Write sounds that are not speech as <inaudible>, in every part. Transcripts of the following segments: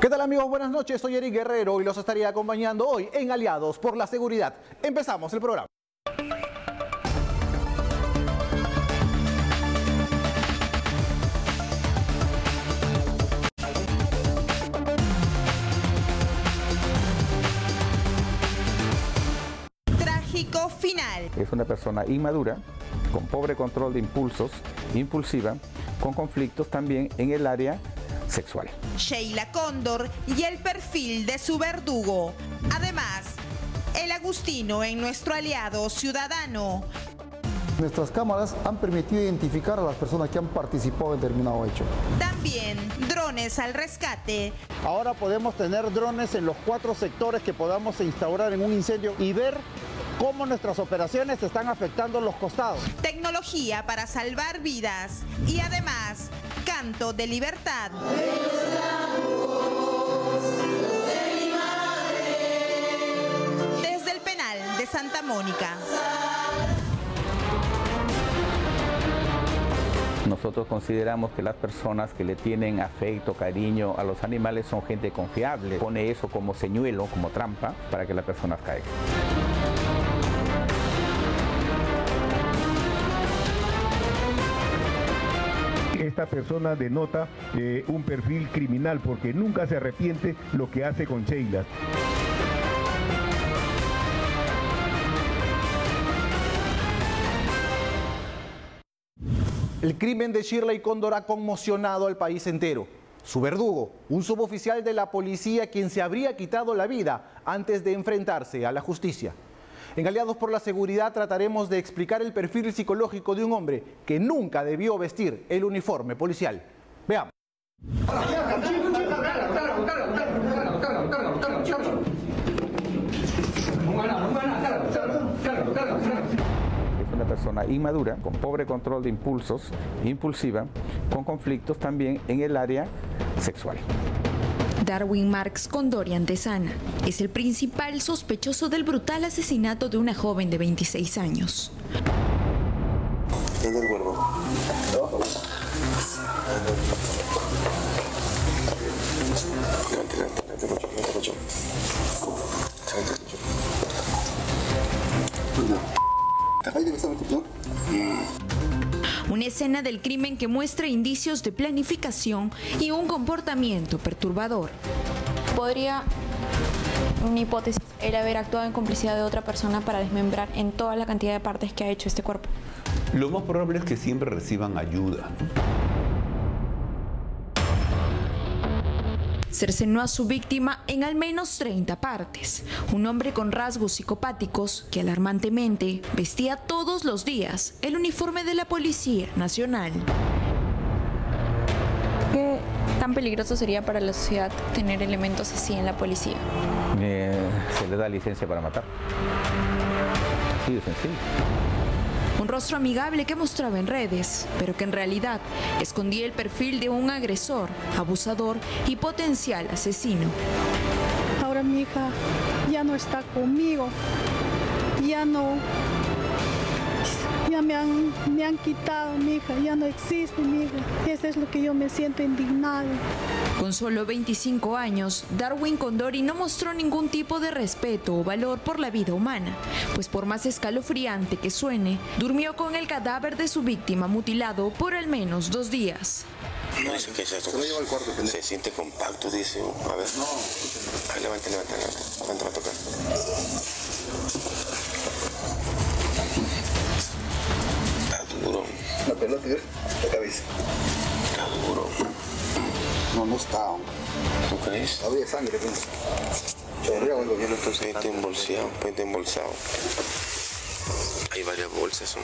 ¿Qué tal amigos? Buenas noches, soy Eric Guerrero y los estaría acompañando hoy en Aliados por la Seguridad. Empezamos el programa. Trágico final. Es una persona inmadura, con pobre control de impulsos, impulsiva, con conflictos también en el área sexual. Sheila Cóndor y el perfil de su verdugo. Además, el Agustino en nuestro aliado ciudadano. Nuestras cámaras han permitido identificar a las personas que han participado en determinado hecho. También drones al rescate. Ahora podemos tener drones en los cuatro sectores que podamos instaurar en un incendio y ver cómo nuestras operaciones están afectando los costados. Tecnología para salvar vidas y además canto de libertad. Desde el penal de Santa Mónica. Nosotros consideramos que las personas que le tienen afecto, cariño a los animales son gente confiable. Pone eso como señuelo, como trampa, para que las personas caigan. Esta persona denota eh, un perfil criminal porque nunca se arrepiente lo que hace con Sheila. El crimen de Shirley Cóndor ha conmocionado al país entero. Su verdugo, un suboficial de la policía quien se habría quitado la vida antes de enfrentarse a la justicia. En Aliados por la Seguridad trataremos de explicar el perfil psicológico de un hombre que nunca debió vestir el uniforme policial. Veamos. Es una persona inmadura, con pobre control de impulsos, impulsiva, con conflictos también en el área sexual. Darwin Marx Condori Antesana es el principal sospechoso del brutal asesinato de una joven de 26 años. Una escena del crimen que muestra indicios de planificación y un comportamiento perturbador. Podría, una hipótesis, él haber actuado en complicidad de otra persona para desmembrar en toda la cantidad de partes que ha hecho este cuerpo. Lo más probable es que siempre reciban ayuda. Cercenó a su víctima en al menos 30 partes. Un hombre con rasgos psicopáticos que alarmantemente vestía todos los días el uniforme de la Policía Nacional. ¿Qué tan peligroso sería para la sociedad tener elementos así en la policía? Eh, se le da licencia para matar. Así de sencillo. Un rostro amigable que mostraba en redes, pero que en realidad escondía el perfil de un agresor, abusador y potencial asesino. Ahora mi hija ya no está conmigo, ya no, ya me han, me han quitado mi hija, ya no existe mi hija. Eso es lo que yo me siento indignada. Con solo 25 años, Darwin Condori no mostró ningún tipo de respeto o valor por la vida humana, pues por más escalofriante que suene, durmió con el cadáver de su víctima mutilado por al menos dos días. No dice que es esto. Se siente compacto, dice. A ver. No. Ay, levante, levante, levante. Levante, va a tocar. Duro. La pelota, la cabeza. Está duro. No, no está. ¿Tú crees? Había sangre. Chorrea o algo. Yo lo estoy puente embolsado, puente embolsado. Hay varias bolsas. Son.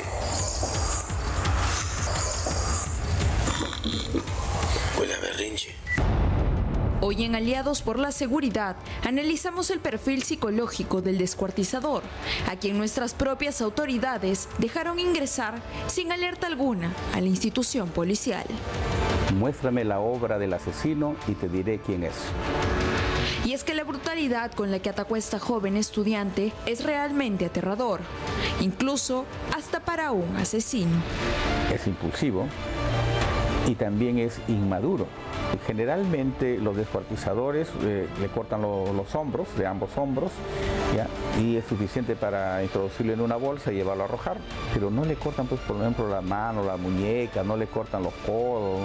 Huele a berrinche. Hoy en Aliados por la Seguridad analizamos el perfil psicológico del descuartizador, a quien nuestras propias autoridades dejaron ingresar sin alerta alguna a la institución policial. Muéstrame la obra del asesino y te diré quién es. Y es que la brutalidad con la que atacó a esta joven estudiante es realmente aterrador, incluso hasta para un asesino. Es impulsivo y también es inmaduro. Generalmente los descuartizadores eh, le cortan los hombros, de ambos hombros, y es suficiente para introducirlo en una bolsa y llevarlo a arrojar. Pero no le cortan, pues, por ejemplo, la mano, la muñeca, no le cortan los codos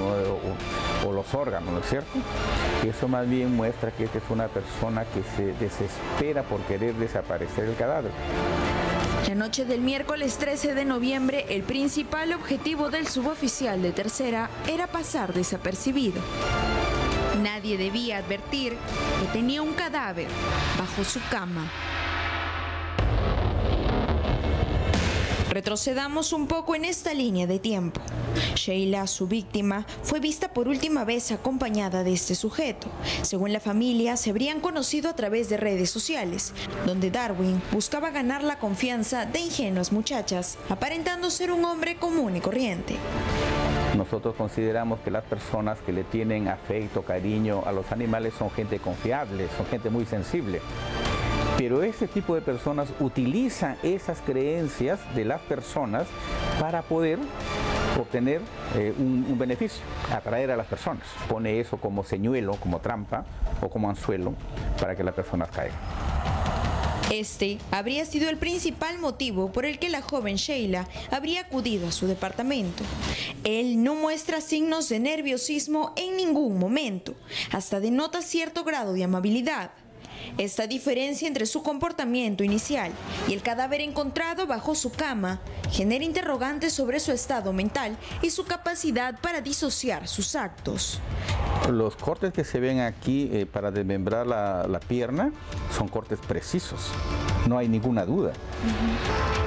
o, los órganos, ¿no es cierto? Y eso más bien muestra que esta es una persona que se desespera por querer desaparecer el cadáver. La noche del miércoles 13 de noviembre, el principal objetivo del suboficial de tercera era pasar desapercibido. Nadie debía advertir que tenía un cadáver bajo su cama. Retrocedamos un poco en esta línea de tiempo. Sheila, su víctima, fue vista por última vez acompañada de este sujeto. Según la familia, se habrían conocido a través de redes sociales, donde Darwin buscaba ganar la confianza de ingenuas muchachas, aparentando ser un hombre común y corriente. Nosotros consideramos que las personas que le tienen afecto, cariño a los animales son gente confiable, son gente muy sensible. Pero ese tipo de personas utilizan esas creencias de las personas para poder obtener eh, un, beneficio, atraer a las personas. Pone eso como señuelo, como trampa o como anzuelo para que las personas caigan. Este habría sido el principal motivo por el que la joven Sheila habría acudido a su departamento. Él no muestra signos de nerviosismo en ningún momento, hasta denota cierto grado de amabilidad. Esta diferencia entre su comportamiento inicial y el cadáver encontrado bajo su cama genera interrogantes sobre su estado mental y su capacidad para disociar sus actos. Los cortes que se ven aquí eh, para desmembrar la, pierna son cortes precisos, no hay ninguna duda.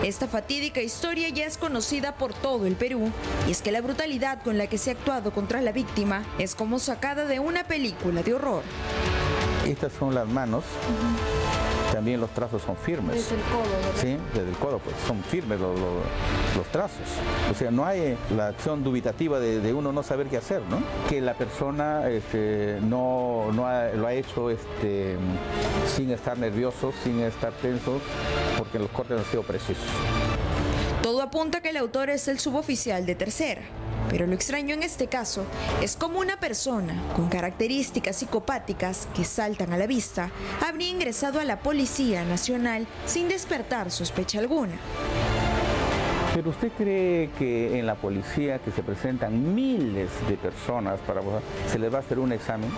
Esta fatídica historia ya es conocida por todo el Perú y es que la brutalidad con la que se ha actuado contra la víctima es como sacada de una película de horror. Estas son las manos. También los trazos son firmes. Desde el codo, Sí, desde el codo, pues son firmes los, trazos. O sea, no hay la acción dubitativa de, uno no saber qué hacer, ¿no? Que la persona este, no, lo ha hecho este, sin estar nervioso, sin estar tenso, porque los cortes han sido precisos. Apunta que el autor es el suboficial de tercera. Pero lo extraño en este caso es como una persona con características psicopáticas que saltan a la vista habría ingresado a la Policía Nacional sin despertar sospecha alguna. Pero usted cree que en la policía que se presentan miles de personas para se les va a hacer un examen?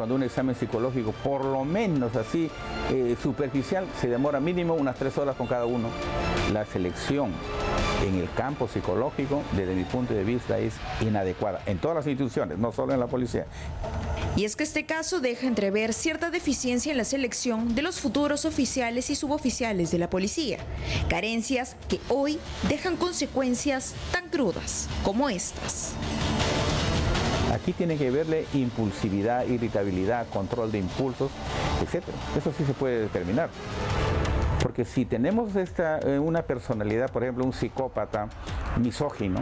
Cuando un examen psicológico, por lo menos así, eh, superficial, se demora mínimo unas tres horas con cada uno. La selección en el campo psicológico, desde mi punto de vista, es inadecuada en todas las instituciones, no solo en la policía. Y es que este caso deja entrever cierta deficiencia en la selección de los futuros oficiales y suboficiales de la policía, carencias que hoy dejan consecuencias tan crudas como estas. Aquí tiene que verle impulsividad, irritabilidad, control de impulsos, etc. Eso sí se puede determinar. Porque si tenemos esta, eh, una personalidad, por ejemplo, un psicópata misógino,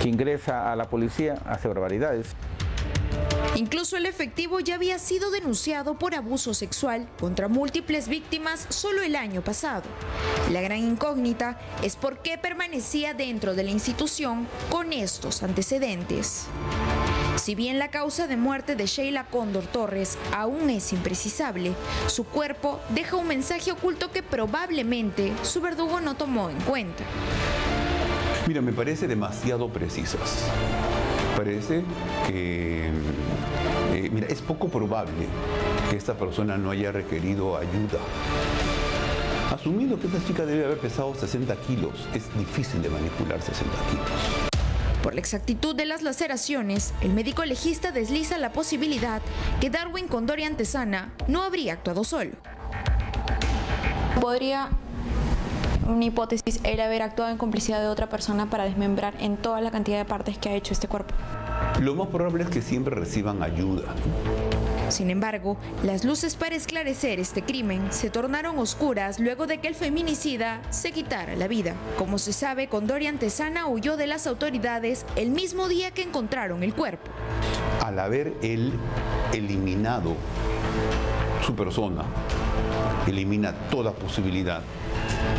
que ingresa a la policía, hace barbaridades. Incluso el efectivo ya había sido denunciado por abuso sexual contra múltiples víctimas solo el año pasado. La gran incógnita es por qué permanecía dentro de la institución con estos antecedentes. Si bien la causa de muerte de Sheila Cóndor Torres aún es imprecisable, su cuerpo deja un mensaje oculto que probablemente su verdugo no tomó en cuenta. Mira, me parece demasiado precisas. Parece que, mira, es poco probable que esta persona no haya requerido ayuda. Asumiendo que esta chica debe haber pesado 60 kilos, es difícil de manipular 60 kilos. Por la exactitud de las laceraciones, el médico legista desliza la posibilidad que Darwin Condori Antesana no habría actuado solo. Podría, una hipótesis, él haber actuado en complicidad de otra persona para desmembrar en toda la cantidad de partes que ha hecho este cuerpo. Lo más probable es que siempre reciban ayuda. Sin embargo, las luces para esclarecer este crimen se tornaron oscuras luego de que el feminicida se quitara la vida. Como se sabe, Condori Antesana huyó de las autoridades el mismo día que encontraron el cuerpo. Al haber él eliminado su persona, elimina toda posibilidad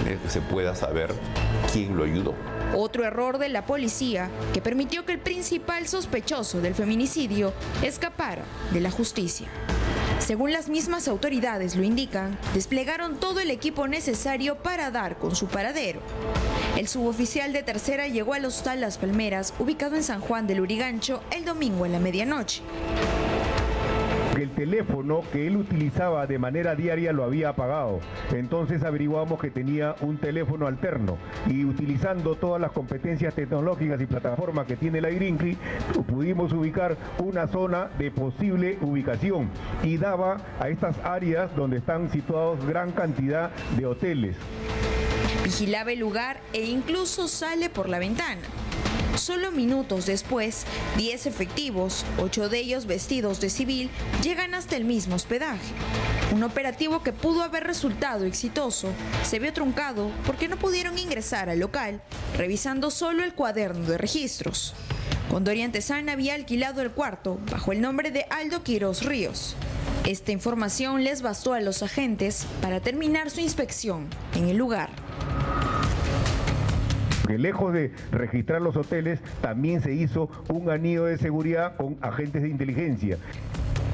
de que se pueda saber quién lo ayudó. Otro error de la policía que permitió que el principal sospechoso del feminicidio escapara de la justicia. Según las mismas autoridades lo indican, desplegaron todo el equipo necesario para dar con su paradero. El suboficial de tercera llegó al hostal Las Palmeras, ubicado en San Juan del Urigancho, el domingo en la medianoche teléfono que él utilizaba de manera diaria lo había apagado. Entonces averiguamos que tenía un teléfono alterno y utilizando todas las competencias tecnológicas y plataformas que tiene la IRINCRI, pudimos ubicar una zona de posible ubicación y daba a estas áreas donde están situados gran cantidad de hoteles. Vigilaba el lugar e incluso sale por la ventana. Solo minutos después, 10 efectivos, 8 de ellos vestidos de civil, llegan hasta el mismo hospedaje. Un operativo que pudo haber resultado exitoso se vio truncado porque no pudieron ingresar al local, revisando solo el cuaderno de registros. Condori Antesana había alquilado el cuarto bajo el nombre de Aldo Quiroz Ríos. Esta información les bastó a los agentes para terminar su inspección en el lugar que lejos de registrar los hoteles, también se hizo un anillo de seguridad con agentes de inteligencia.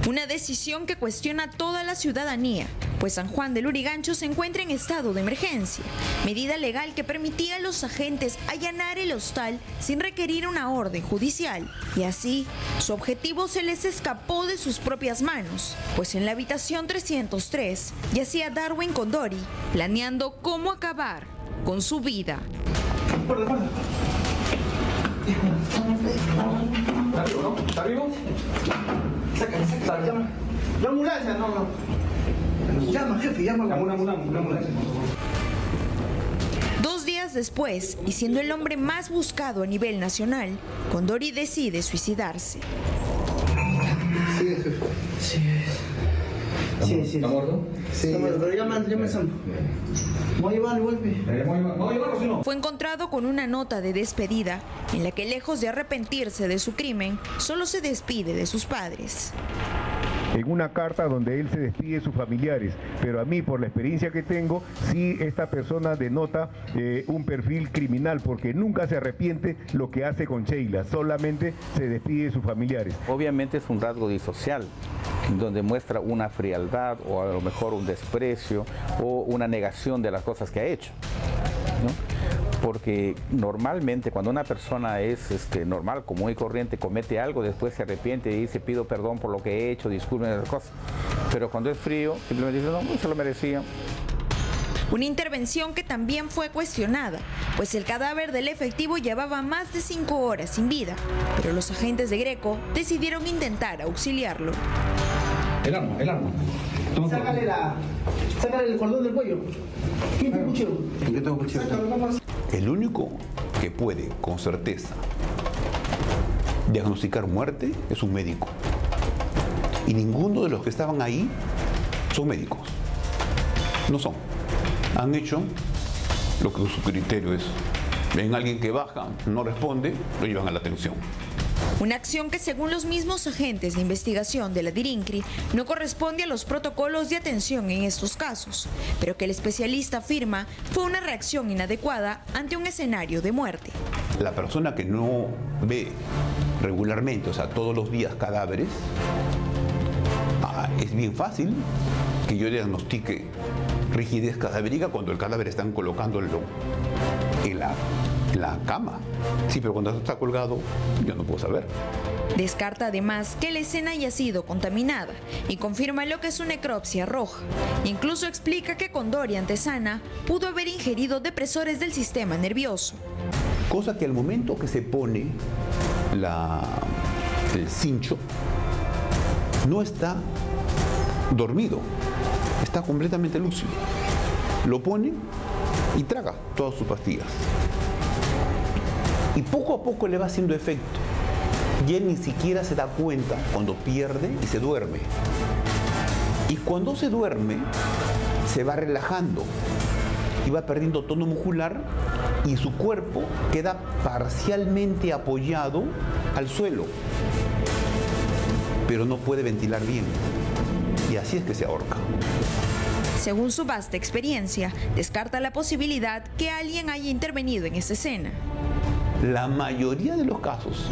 Una decisión que cuestiona toda la ciudadanía, pues San Juan del Urigancho se encuentra en estado de emergencia, medida legal que permitía a los agentes allanar el hostal sin requerir una orden judicial. Y así, su objetivo se les escapó de sus propias manos, pues en la habitación 303 yacía Darwin Condori, planeando cómo acabar con su vida. Guarda, guarda. ¿Está vivo, no? ¿Está vivo? Sácale, sácale. Llama. La ambulancia, no, no. Llama, jefe, llama. Llama una ambulancia, Dos días después, y siendo el hombre más buscado a nivel nacional, Condori decide suicidarse. Sí, jefe. Sí. Sí, sí. ¿Está muerto? Sí, pero llama, llama a Sam. Fue encontrado con una nota de despedida en la que lejos de arrepentirse de su crimen, solo se despide de sus padres en una carta donde él se despide de sus familiares. Pero a mí, por la experiencia que tengo, sí esta persona denota eh, un perfil criminal, porque nunca se arrepiente lo que hace con Sheila, solamente se despide de sus familiares. Obviamente es un rasgo disocial, donde muestra una frialdad o a lo mejor un desprecio o una negación de las cosas que ha hecho porque normalmente cuando una persona es este, normal, común y corriente, comete algo, después se arrepiente y dice pido perdón por lo que he hecho, disculpen las cosas. Pero cuando es frío, simplemente dice no, se lo merecía. Una intervención que también fue cuestionada, pues el cadáver del efectivo llevaba más de cinco horas sin vida, pero los agentes de Greco decidieron intentar auxiliarlo. El arma, el arma. Sácale, la, sácale el cordón del cuello. ¿Quién tiene cuchillo? Yo tengo cuchillo. El único que puede con certeza diagnosticar muerte es un médico. Y ninguno de los que estaban ahí son médicos. No son. Han hecho lo que su criterio es. Ven a alguien que baja, no responde, lo llevan a la atención. Una acción que según los mismos agentes de investigación de la DIRINCRI no corresponde a los protocolos de atención en estos casos, pero que el especialista afirma fue una reacción inadecuada ante un escenario de muerte. La persona que no ve regularmente, o sea, todos los días cadáveres, ah, es bien fácil que yo diagnostique rigidez cadavérica cuando el cadáver están colocándolo en la la cama. Sí, pero cuando está colgado, yo no puedo saber. Descarta además que la escena haya sido contaminada y confirma lo que es una necropsia roja. Incluso explica que Condori Antesana pudo haber ingerido depresores del sistema nervioso. Cosa que al momento que se pone la, el cincho, no está dormido, está completamente lúcido. Lo pone y traga todas sus pastillas y poco a poco le va haciendo efecto. Y él ni siquiera se da cuenta cuando pierde y se duerme. Y cuando se duerme, se va relajando y va perdiendo tono muscular y su cuerpo queda parcialmente apoyado al suelo, pero no puede ventilar bien. Y así es que se ahorca. Según su vasta experiencia, descarta la posibilidad que alguien haya intervenido en esa escena. La mayoría de los casos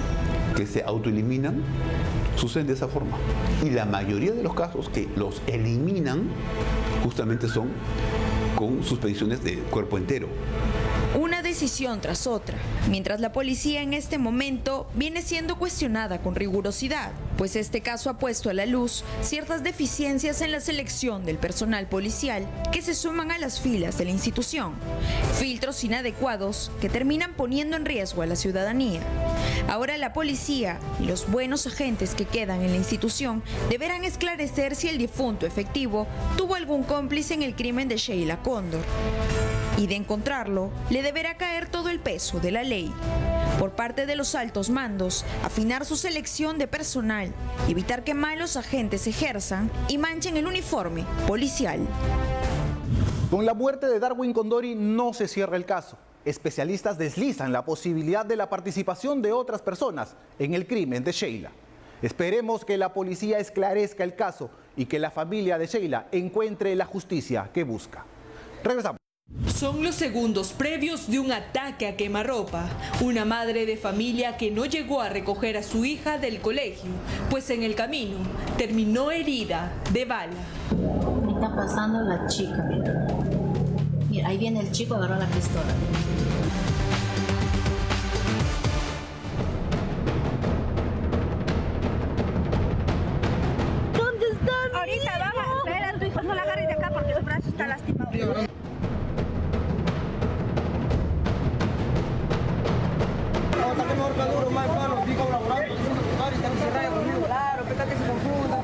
que se autoeliminan suceden de esa forma. Y la mayoría de los casos que los eliminan justamente son con suspediciones de cuerpo entero. Decisión tras otra, mientras la policía en este momento viene siendo cuestionada con rigurosidad, pues este caso ha puesto a la luz ciertas deficiencias en la selección del personal policial que se suman a las filas de la institución, filtros inadecuados que terminan poniendo en riesgo a la ciudadanía. Ahora la policía y los buenos agentes que quedan en la institución deberán esclarecer si el difunto efectivo tuvo algún cómplice en el crimen de Sheila Cóndor y de encontrarlo, le deberá caer todo el peso de la ley. Por parte de los altos mandos, afinar su selección de personal evitar que malos agentes ejerzan y manchen el uniforme policial. Con la muerte de Darwin Condori no se cierra el caso. Especialistas deslizan la posibilidad de la participación de otras personas en el crimen de Sheila. Esperemos que la policía esclarezca el caso y que la familia de Sheila encuentre la justicia que busca. Regresamos. Son los segundos previos de un ataque a quemarropa. Una madre de familia que no llegó a recoger a su hija del colegio, pues en el camino terminó herida de bala. Me está pasando la chica, mira. Mira, ahí viene el chico, agarró la pistola. ¿Dónde están? Ahorita vamos, espera a tu hijo, no la agarres de acá porque su brazo está lastimado. Claro, que se confunda.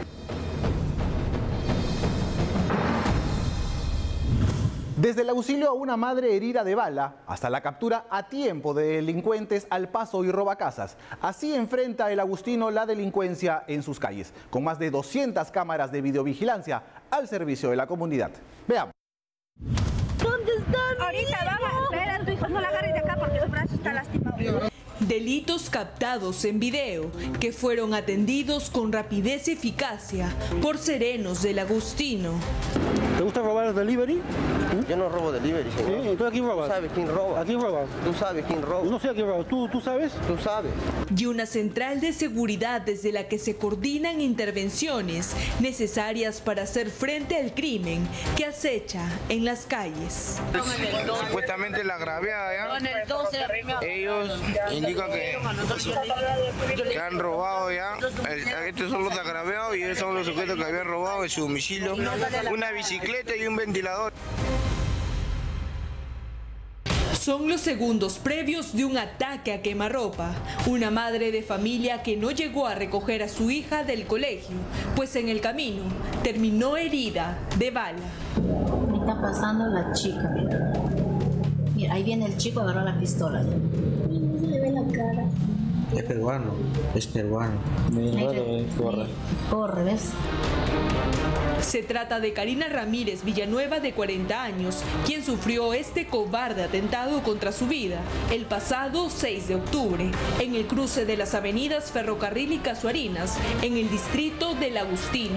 Desde el auxilio a una madre herida de bala hasta la captura a tiempo de delincuentes al paso y robacasas. Así enfrenta el Agustino la delincuencia en sus calles, con más de 200 cámaras de videovigilancia al servicio de la comunidad. Veamos. ¿Dónde están? Ahorita vamos, a tu hijo, no la agarres de acá porque su brazo está lastimado. Delitos captados en video que fueron atendidos con rapidez y eficacia por serenos del Agustino. ¿Te gusta robar el delivery? Yo no robo delivery, señor. Sí, ¿Entonces a quién robas? ¿Tú sabes quién roba? ¿A quién robas? Tú sabes quién roba. No sé a quién robas. ¿Tú, ¿Tú sabes? Tú sabes. Y una central de seguridad desde la que se coordinan intervenciones necesarias para hacer frente al crimen que acecha en las calles. Supuestamente la graveada, ¿ya? Ellos que, que han robado ya. El- Estos son los agraviados y ellos son los sujetos que habían robado en su domicilio una bicicleta y un ventilador. Son los segundos previos de un ataque a quemarropa. Una madre de familia que no llegó a recoger a su hija del colegio, pues en el camino terminó herida de bala. Me está pasando la chica, mira. Mira, ahí viene el chico, agarró la pistola. Cara. Es peruano, es peruano. corre. Corre, ¿ves? Se trata de Karina Ramírez Villanueva, de 40 años, quien sufrió este cobarde atentado contra su vida el pasado 6 de octubre, en el cruce de las avenidas Ferrocarril y Casuarinas, en el distrito del Agustín.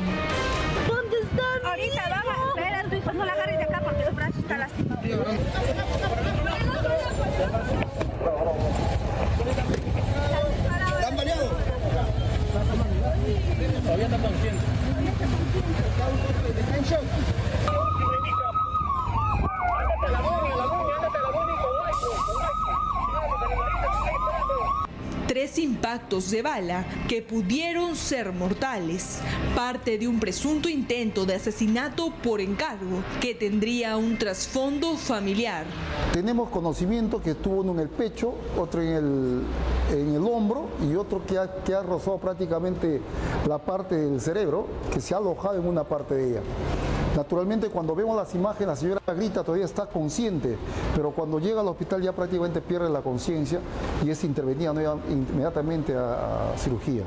¿Dónde están? Ahorita vamos, espera a tu hijo, no la agarres de acá porque su brazo está lastimado. ¿Están baleados? Todavía está consciente. Está en shock. Tres impactos de bala que pudieron ser mortales, parte de un presunto intento de asesinato por encargo que tendría un trasfondo familiar. Tenemos conocimiento que tuvo uno en el pecho, otro en el, en el hombro y otro que ha, que ha rozado prácticamente la parte del cerebro, que se ha alojado en una parte de ella. Naturalmente cuando vemos las imágenes la señora grita, todavía está consciente, pero cuando llega al hospital ya prácticamente pierde la conciencia y es intervenida inmediatamente a- a cirugía.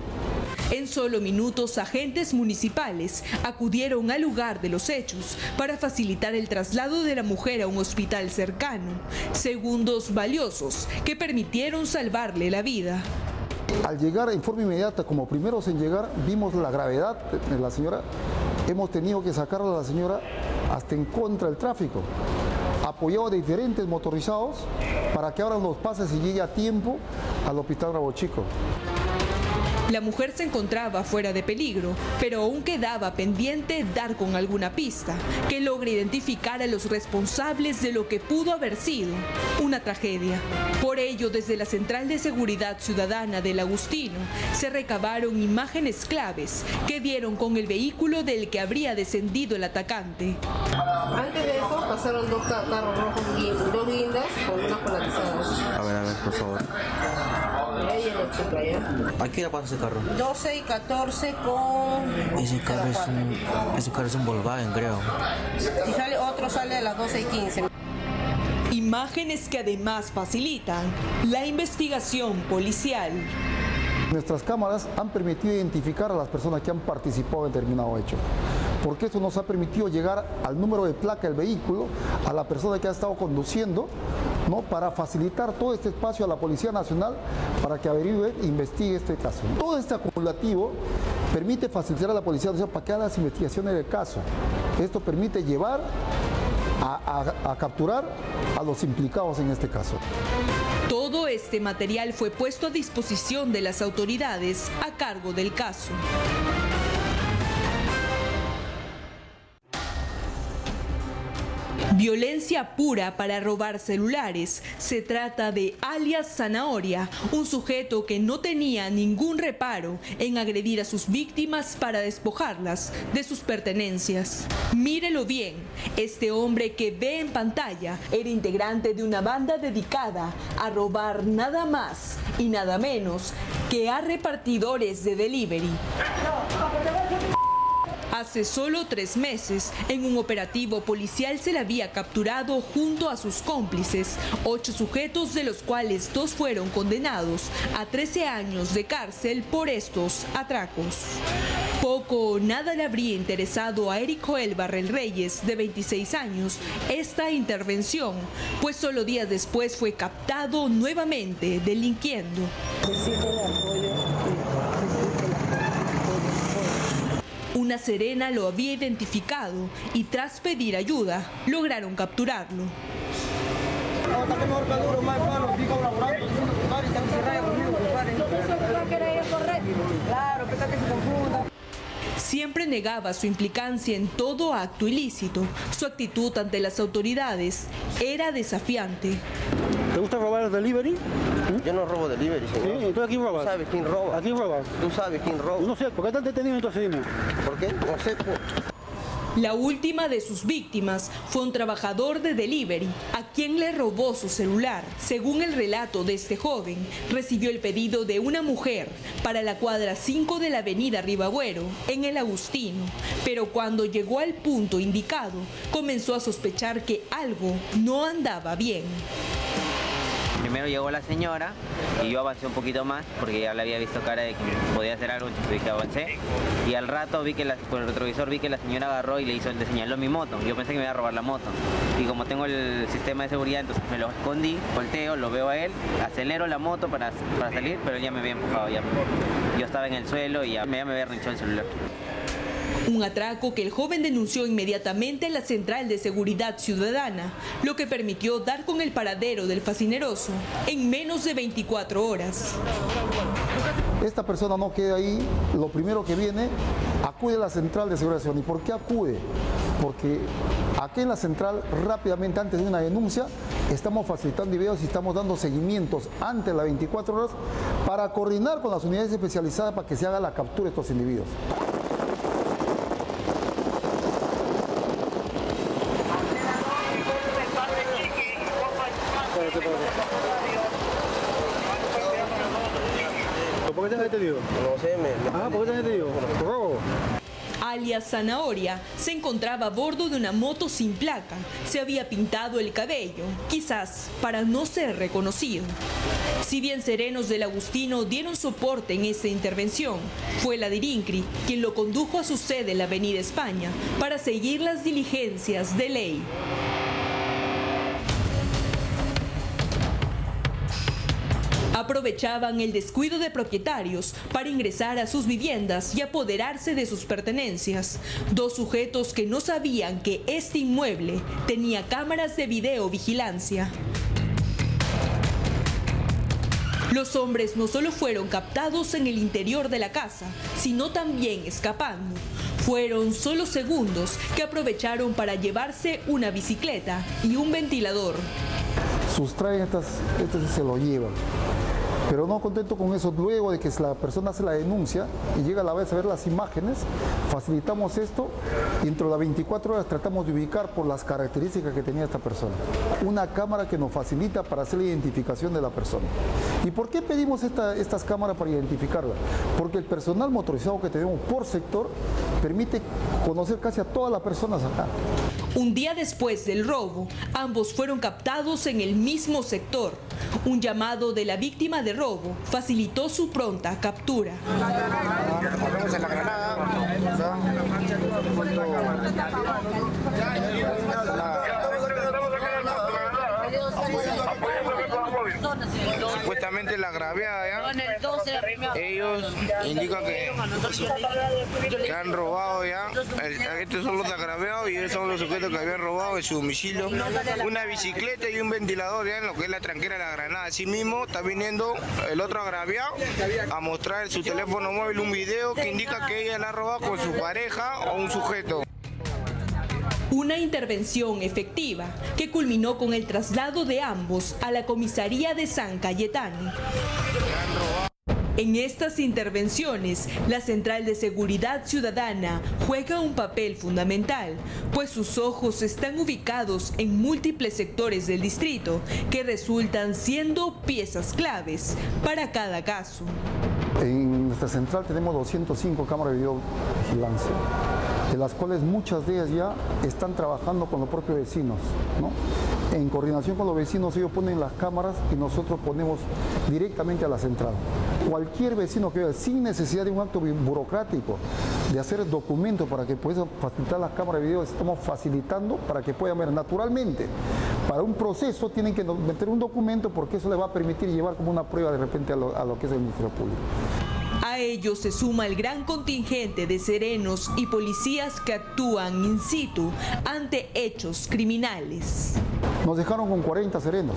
En solo minutos, agentes municipales acudieron al lugar de los hechos para facilitar el traslado de la mujer a un hospital cercano. Segundos valiosos que permitieron salvarle la vida. Al llegar en forma inmediata, como primeros en llegar, vimos la gravedad de la señora. Hemos tenido que sacar a la señora hasta en contra del tráfico, apoyado de diferentes motorizados para que abran los pases y llegue a tiempo al hospital Bravo Chico. La mujer se encontraba fuera de peligro, pero aún quedaba pendiente dar con alguna pista que logre identificar a los responsables de lo que pudo haber sido una tragedia. Por ello, desde la Central de Seguridad Ciudadana del Agustino se recabaron imágenes claves que dieron con el vehículo del que habría descendido el atacante. Antes de eso pasaron dos carros rojos, dos guindas con unas polarizadas. A ver, a ver, por favor. En la chica ya. ¿A qué hora pasa ese carro? 12 y 14 con... Ese carro es un, ese carro es un Volkswagen, creo. Si sale otro sale a las 12 y 15. Imágenes que además facilitan la investigación policial. Nuestras cámaras han permitido identificar a las personas que han participado en determinado hecho, porque esto nos ha permitido llegar al número de placa del vehículo, a la persona que ha estado conduciendo, ¿no? para facilitar todo este espacio a la Policía Nacional para que averigüe e investigue este caso. Todo este acumulativo permite facilitar a la Policía Nacional para que haga las investigaciones del caso. Esto permite llevar a capturar a los implicados en este caso. Todo este material fue puesto a disposición de las autoridades a cargo del caso. Violencia pura para robar celulares. Se trata de alias Zanahoria, un sujeto que no tenía ningún reparo en agredir a sus víctimas para despojarlas de sus pertenencias. Mírelo bien, este hombre que ve en pantalla era integrante de una banda dedicada a robar nada más y nada menos que a repartidores de delivery. Hace solo tres meses, en un operativo policial se le había capturado junto a sus cómplices, ocho sujetos de los cuales dos fueron condenados a 13 años de cárcel por estos atracos. Poco o nada le habría interesado a Eric Joel Barrel Reyes, de 26 años, esta intervención, pues solo días después fue captado nuevamente delinquiendo. Serena lo había identificado y tras pedir ayuda lograron capturarlo. Siempre negaba su implicancia en todo acto ilícito. Su actitud ante las autoridades era desafiante. ¿Te gusta robar el delivery? Yo no robo delivery, Sí, señor. entonces ¿a quién robas? ¿Sabes quién roba? ¿A quién robas? ¿Tú sabes quién roba? No sé, ¿por qué están detenidos entonces dime? ¿Por qué? No sé. pues. La última de sus víctimas fue un trabajador de delivery, a quien le robó su celular. Según el relato de este joven, recibió el pedido de una mujer para la cuadra 5 de la avenida Ribagüero, en el Agustino. Pero cuando llegó al punto indicado, comenzó a sospechar que algo no andaba bien. Primero llegó la señora y yo avancé un poquito más porque ya le había visto cara de que podía hacer algo, entonces dije avancé. Y al rato vi que por el retrovisor vi que la señora agarró y le hizo, le señaló mi moto. Yo pensé que me iba a robar la moto. Y como tengo el sistema de seguridad, entonces me lo escondí, volteo, lo veo a él, acelero la moto para, para salir, pero ya me había empujado. Ya. Yo estaba en el suelo y ya, ya me había rinchado el celular. Un atraco que el joven denunció inmediatamente en la Central de Seguridad Ciudadana, lo que permitió dar con el paradero del fascineroso en menos de 24 horas. Esta persona no queda ahí, lo primero que viene, acude a la central de seguridad. ¿Y por qué acude? Porque aquí en la central, rápidamente antes de una denuncia, estamos facilitando videos y estamos dando seguimientos antes de las 24 horas para coordinar con las unidades especializadas para que se haga la captura de estos individuos. ¿Por qué te detenido? No sé, me... Ah, ¿por qué te has detenido? Por robo. Alias Zanahoria se encontraba a bordo de una moto sin placa. Se había pintado el cabello, quizás para no ser reconocido. Si bien serenos del Agustino dieron soporte en esta intervención, fue la Dirincri quien lo condujo a su sede en la Avenida España para seguir las diligencias de ley. Aprovechaban el descuido de propietarios para ingresar a sus viviendas y apoderarse de sus pertenencias. Dos sujetos que no sabían que este inmueble tenía cámaras de videovigilancia. Los hombres no solo fueron captados en el interior de la casa, sino también escapando. Fueron solo segundos que aprovecharon para llevarse una bicicleta y un ventilador. Sustraen estas, este se lo llevan. Pero no contento con eso, luego de que la persona hace la denuncia y llega a la vez a ver las imágenes, facilitamos esto y dentro de las 24 horas tratamos de ubicar por las características que tenía esta persona. Una cámara que nos facilita para hacer la identificación de la persona. ¿Y por qué pedimos esta, estas cámaras para identificarla? Porque el personal motorizado que tenemos por sector permite conocer casi a todas las personas acá. Un día después del robo, ambos fueron captados en el mismo sector. Un llamado de la víctima de robo facilitó su pronta captura. Supuestamente la graveada Ellos indican que, que han robado ya. El- estos son los agraviados y ellos son los sujetos que habían robado en su domicilio. Una bicicleta y un ventilador ya en lo que es la tranquera de la granada. Así mismo está viniendo el otro agraviado a mostrar su teléfono móvil un video que indica que ella la ha robado con su pareja o un sujeto. Una intervención efectiva que culminó con el traslado de ambos a la comisaría de San Cayetano. En estas intervenciones, la Central de Seguridad Ciudadana juega un papel fundamental, pues sus ojos están ubicados en múltiples sectores del distrito que resultan siendo piezas claves para cada caso. En nuestra central tenemos 205 cámaras de videovigilancia, de las cuales muchas de ellas ya están trabajando con los propios vecinos. ¿no? En coordinación con los vecinos ellos ponen las cámaras y nosotros ponemos directamente a la central. Cualquier vecino que vea, sin necesidad de un acto bu- burocrático, de hacer documentos para que pueda facilitar las cámaras de video, estamos facilitando para que puedan ver naturalmente. Para un proceso tienen que meter un documento porque eso le va a permitir llevar como una prueba de repente a lo que es el Ministerio Público. A ello se suma el gran contingente de serenos y policías que actúan in situ ante hechos criminales. Nos dejaron con 40 serenos.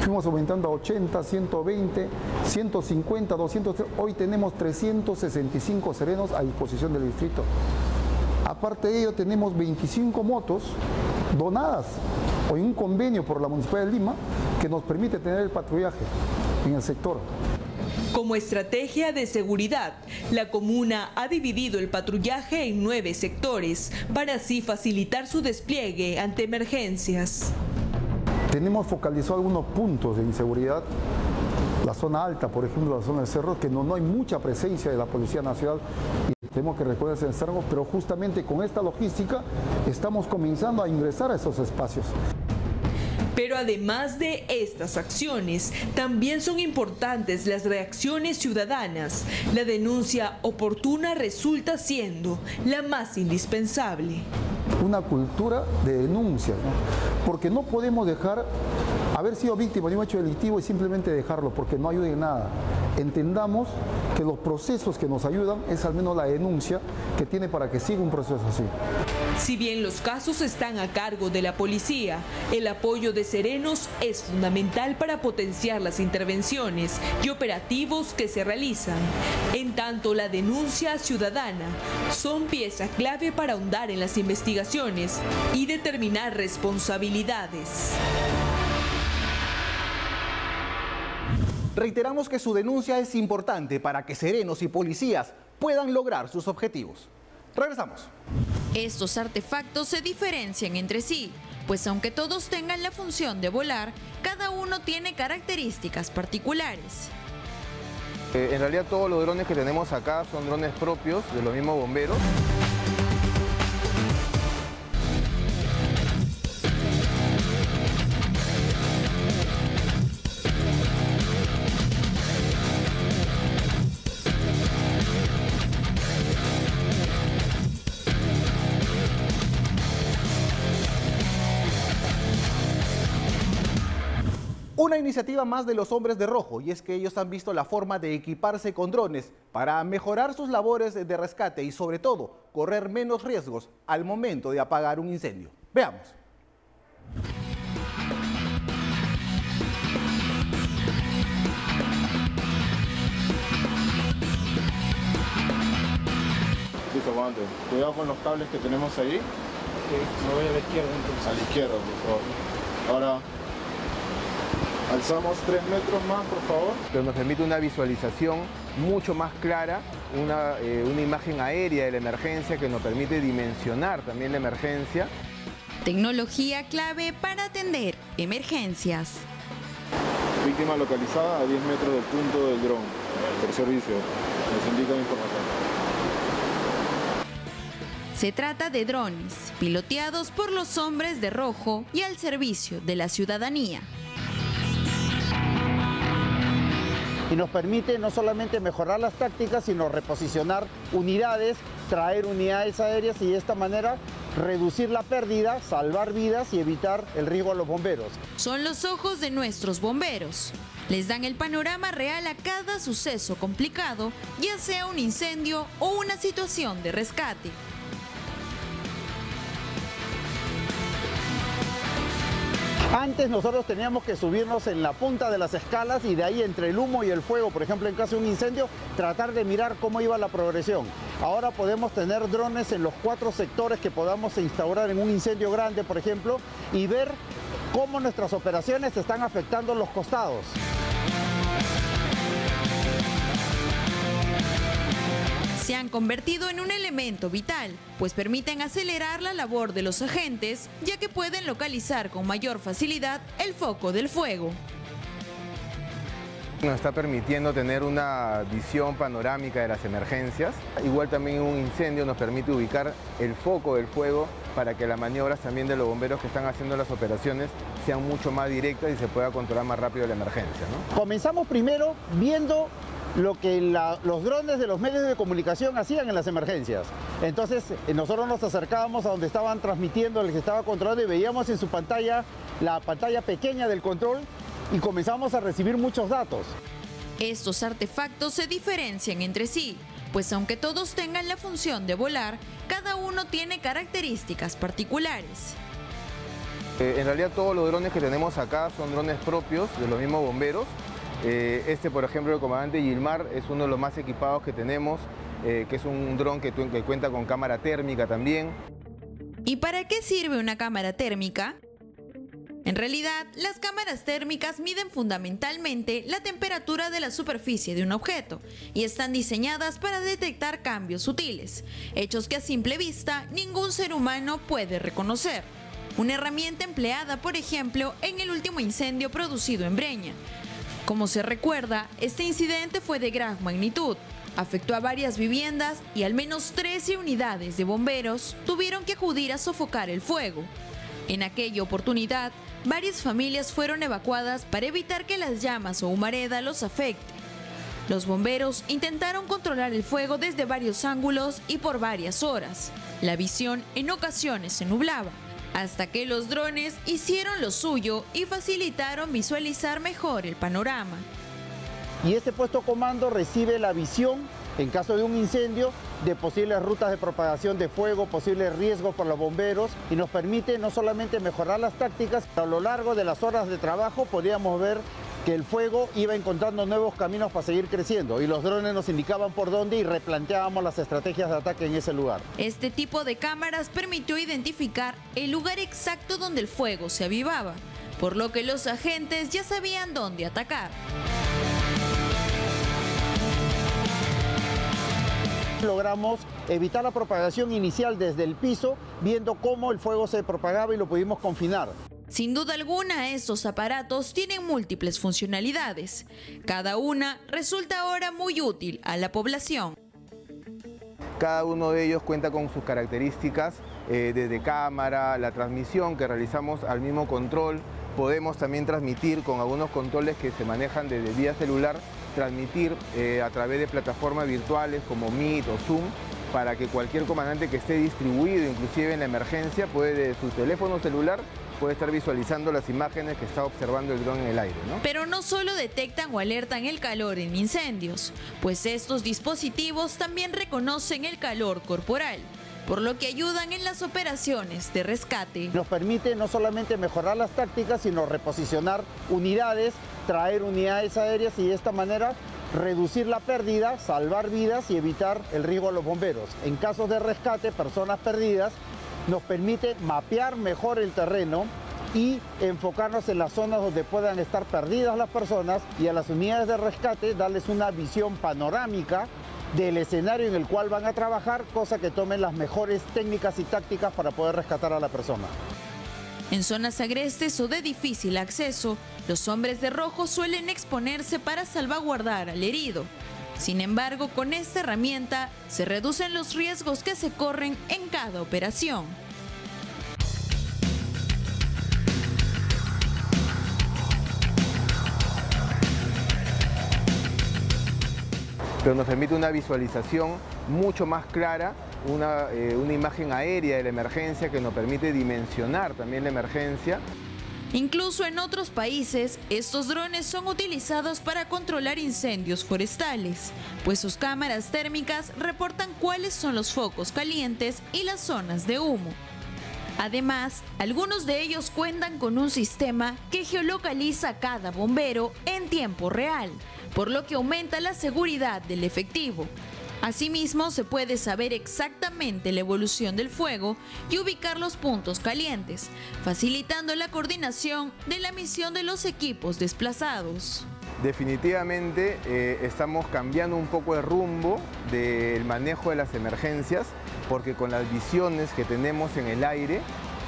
Fuimos aumentando a 80, 120, 150, 200. Hoy tenemos 365 serenos a disposición del distrito. Aparte de ello, tenemos 25 motos donadas o en un convenio por la Municipalidad de Lima que nos permite tener el patrullaje en el sector. Como estrategia de seguridad, la comuna ha dividido el patrullaje en nueve sectores para así facilitar su despliegue ante emergencias. Tenemos focalizado algunos puntos de inseguridad. La zona alta, por ejemplo, la zona del cerro, que no, no hay mucha presencia de la Policía Nacional y tenemos que recoger ese encerro, pero justamente con esta logística estamos comenzando a ingresar a esos espacios. Pero además de estas acciones, también son importantes las reacciones ciudadanas. La denuncia oportuna resulta siendo la más indispensable. Una cultura de denuncia, porque no podemos dejar haber sido víctima de un hecho delictivo y simplemente dejarlo, porque no ayuda en nada. Entendamos que los procesos que nos ayudan es al menos la denuncia que tiene para que siga un proceso así. Si bien los casos están a cargo de la policía, el apoyo de Serenos es fundamental para potenciar las intervenciones y operativos que se realizan. En tanto, la denuncia ciudadana son pieza clave para ahondar en las investigaciones y determinar responsabilidades. Reiteramos que su denuncia es importante para que serenos y policías puedan lograr sus objetivos. Regresamos. Estos artefactos se diferencian entre sí, pues aunque todos tengan la función de volar, cada uno tiene características particulares. Eh, en realidad todos los drones que tenemos acá son drones propios de los mismos bomberos. Iniciativa más de los hombres de rojo y es que ellos han visto la forma de equiparse con drones para mejorar sus labores de rescate y sobre todo correr menos riesgos al momento de apagar un incendio. Veamos. Listo, comandante. Cuidado con los cables que tenemos ahí. me voy a la izquierda entonces. A la izquierda, por favor. Ahora, alzamos tres metros más, por favor. Pero nos permite una visualización mucho más clara, una, eh, una imagen aérea de la emergencia que nos permite dimensionar también la emergencia. Tecnología clave para atender emergencias. Víctima localizada a 10 metros del punto del dron. Por servicio. Nos indica la información. Se trata de drones, piloteados por los hombres de rojo y al servicio de la ciudadanía. Nos permite no solamente mejorar las tácticas, sino reposicionar unidades, traer unidades aéreas y de esta manera reducir la pérdida, salvar vidas y evitar el riesgo a los bomberos. Son los ojos de nuestros bomberos. Les dan el panorama real a cada suceso complicado, ya sea un incendio o una situación de rescate. Antes nosotros teníamos que subirnos en la punta de las escalas y de ahí entre el humo y el fuego, por ejemplo en caso de un incendio, tratar de mirar cómo iba la progresión. Ahora podemos tener drones en los cuatro sectores que podamos instaurar en un incendio grande, por ejemplo, y ver cómo nuestras operaciones están afectando los costados. Se han convertido en un elemento vital, pues permiten acelerar la labor de los agentes, ya que pueden localizar con mayor facilidad el foco del fuego. Nos está permitiendo tener una visión panorámica de las emergencias. Igual también un incendio nos permite ubicar el foco del fuego para que las maniobras también de los bomberos que están haciendo las operaciones sean mucho más directas y se pueda controlar más rápido la emergencia. Comenzamos primero viendo lo que los drones de los medios de comunicación hacían en las emergencias. Entonces eh, nosotros nos acercábamos a donde estaban transmitiendo, el que estaba controlando y veíamos en su pantalla la pantalla pequeña del control y comenzamos a recibir muchos datos. Estos artefactos se diferencian entre sí, pues aunque todos tengan la función de volar, cada uno tiene características particulares. Eh, en realidad todos los drones que tenemos acá son drones propios de los mismos bomberos eh, este, por ejemplo, el comandante Gilmar es uno de los más equipados que tenemos, eh, que es un dron que, que cuenta con cámara térmica también. ¿Y para qué sirve una cámara térmica? En realidad, las cámaras térmicas miden fundamentalmente la temperatura de la superficie de un objeto y están diseñadas para detectar cambios sutiles, hechos que a simple vista ningún ser humano puede reconocer. Una herramienta empleada, por ejemplo, en el último incendio producido en Breña, como se recuerda, este incidente fue de gran magnitud. Afectó a varias viviendas y al menos 13 unidades de bomberos tuvieron que acudir a sofocar el fuego. En aquella oportunidad, varias familias fueron evacuadas para evitar que las llamas o humareda los afecte. Los bomberos intentaron controlar el fuego desde varios ángulos y por varias horas. La visión en ocasiones se nublaba hasta que los drones hicieron lo suyo y facilitaron visualizar mejor el panorama. Y este puesto comando recibe la visión, en caso de un incendio, de posibles rutas de propagación de fuego, posibles riesgos para los bomberos y nos permite no solamente mejorar las tácticas, a lo largo de las horas de trabajo podíamos ver que el fuego iba encontrando nuevos caminos para seguir creciendo y los drones nos indicaban por dónde y replanteábamos las estrategias de ataque en ese lugar. Este tipo de cámaras permitió identificar el lugar exacto donde el fuego se avivaba, por lo que los agentes ya sabían dónde atacar. Logramos evitar la propagación inicial desde el piso, viendo cómo el fuego se propagaba y lo pudimos confinar. Sin duda alguna, estos aparatos tienen múltiples funcionalidades. Cada una resulta ahora muy útil a la población. Cada uno de ellos cuenta con sus características eh, desde cámara, la transmisión que realizamos al mismo control. Podemos también transmitir con algunos controles que se manejan desde vía celular, transmitir eh, a través de plataformas virtuales como Meet o Zoom para que cualquier comandante que esté distribuido, inclusive en la emergencia, puede de su teléfono celular puede estar visualizando las imágenes que está observando el dron en el aire. ¿no? Pero no solo detectan o alertan el calor en incendios, pues estos dispositivos también reconocen el calor corporal por lo que ayudan en las operaciones de rescate. Nos permite no solamente mejorar las tácticas, sino reposicionar unidades, traer unidades aéreas y de esta manera reducir la pérdida, salvar vidas y evitar el riesgo a los bomberos. En casos de rescate, personas perdidas, nos permite mapear mejor el terreno y enfocarnos en las zonas donde puedan estar perdidas las personas y a las unidades de rescate darles una visión panorámica del escenario en el cual van a trabajar, cosa que tomen las mejores técnicas y tácticas para poder rescatar a la persona. En zonas agrestes o de difícil acceso, los hombres de rojo suelen exponerse para salvaguardar al herido. Sin embargo, con esta herramienta se reducen los riesgos que se corren en cada operación. pero nos permite una visualización mucho más clara, una, eh, una imagen aérea de la emergencia que nos permite dimensionar también la emergencia. Incluso en otros países, estos drones son utilizados para controlar incendios forestales, pues sus cámaras térmicas reportan cuáles son los focos calientes y las zonas de humo. Además, algunos de ellos cuentan con un sistema que geolocaliza a cada bombero en tiempo real, por lo que aumenta la seguridad del efectivo. Asimismo, se puede saber exactamente la evolución del fuego y ubicar los puntos calientes, facilitando la coordinación de la misión de los equipos desplazados. Definitivamente eh, estamos cambiando un poco el rumbo del manejo de las emergencias porque con las visiones que tenemos en el aire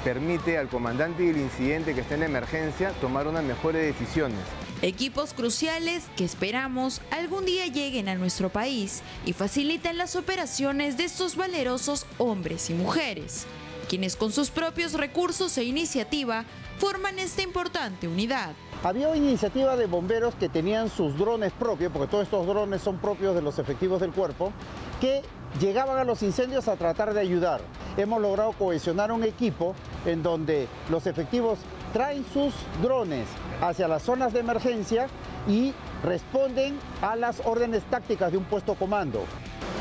permite al comandante del incidente que está en la emergencia tomar unas mejores decisiones. Equipos cruciales que esperamos algún día lleguen a nuestro país y faciliten las operaciones de estos valerosos hombres y mujeres, quienes con sus propios recursos e iniciativa forman esta importante unidad. Había iniciativa de bomberos que tenían sus drones propios, porque todos estos drones son propios de los efectivos del cuerpo, que llegaban a los incendios a tratar de ayudar. Hemos logrado cohesionar un equipo en donde los efectivos traen sus drones hacia las zonas de emergencia y responden a las órdenes tácticas de un puesto comando.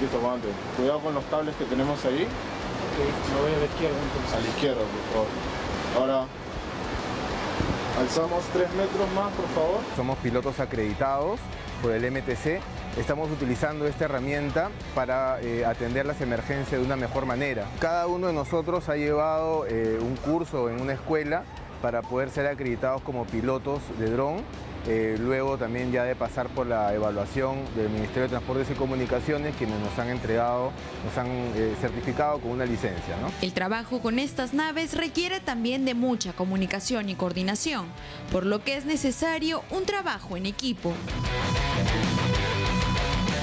Listo, comandante. Cuidado con los cables que tenemos ahí. Ok, me voy a la izquierda entonces. A la izquierda, por favor. Ahora, alzamos tres metros más, por favor. Somos pilotos acreditados por el MTC. Estamos utilizando esta herramienta para eh, atender las emergencias de una mejor manera. Cada uno de nosotros ha llevado eh, un curso en una escuela para poder ser acreditados como pilotos de dron. Eh, luego también ya de pasar por la evaluación del Ministerio de Transportes y Comunicaciones, quienes nos han entregado, nos han eh, certificado con una licencia. El trabajo con estas naves requiere también de mucha comunicación y coordinación, por lo que es necesario un trabajo en equipo.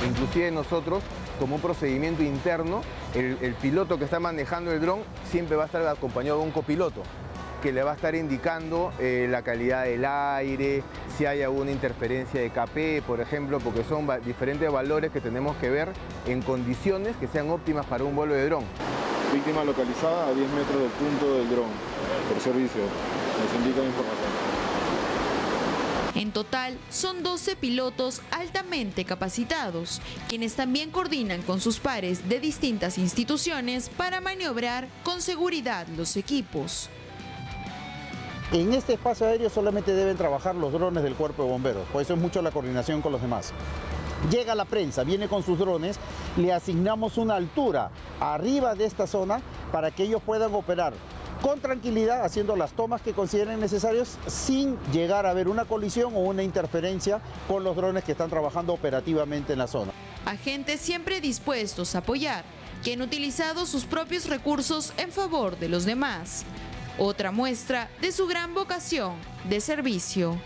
Inclusive nosotros, como un procedimiento interno, el, el piloto que está manejando el dron siempre va a estar acompañado de un copiloto que le va a estar indicando eh, la calidad del aire, si hay alguna interferencia de KP, por ejemplo, porque son diferentes valores que tenemos que ver en condiciones que sean óptimas para un vuelo de dron. Víctima localizada a 10 metros del punto del dron, por servicio. Nos indica información. En total, son 12 pilotos altamente capacitados, quienes también coordinan con sus pares de distintas instituciones para maniobrar con seguridad los equipos. En este espacio aéreo solamente deben trabajar los drones del cuerpo de bomberos, por eso es mucho la coordinación con los demás. Llega la prensa, viene con sus drones, le asignamos una altura arriba de esta zona para que ellos puedan operar con tranquilidad, haciendo las tomas que consideren necesarias sin llegar a ver una colisión o una interferencia con los drones que están trabajando operativamente en la zona. Agentes siempre dispuestos a apoyar, que han utilizado sus propios recursos en favor de los demás otra muestra de su gran vocación de servicio.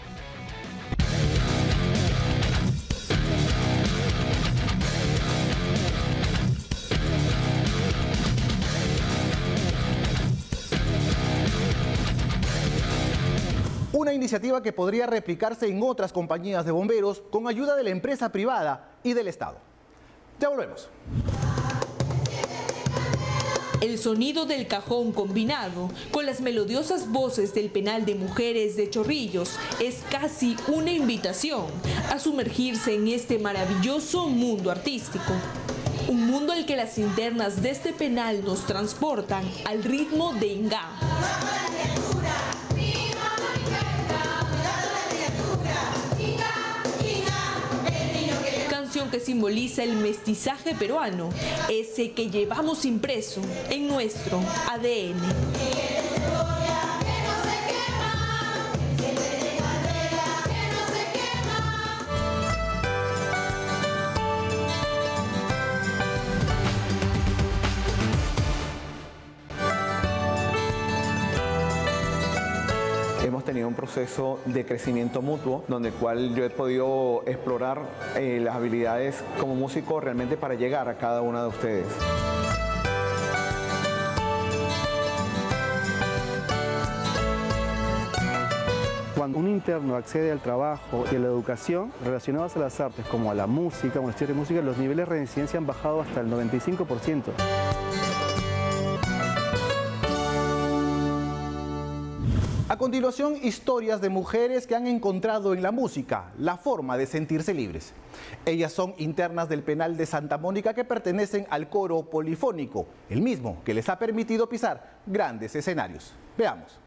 Una iniciativa que podría replicarse en otras compañías de bomberos con ayuda de la empresa privada y del Estado. Ya volvemos. El sonido del cajón combinado con las melodiosas voces del penal de mujeres de Chorrillos es casi una invitación a sumergirse en este maravilloso mundo artístico. Un mundo al que las internas de este penal nos transportan al ritmo de Ingá. Que simboliza el mestizaje peruano, ese que llevamos impreso en nuestro ADN. Tenido un proceso de crecimiento mutuo, donde el cual yo he podido explorar eh, las habilidades como músico realmente para llegar a cada una de ustedes. Cuando un interno accede al trabajo y a la educación relacionados a las artes, como a la música, historia de música, los niveles de reincidencia han bajado hasta el 95%. A continuación, historias de mujeres que han encontrado en la música la forma de sentirse libres. Ellas son internas del penal de Santa Mónica que pertenecen al coro polifónico, el mismo que les ha permitido pisar grandes escenarios. Veamos.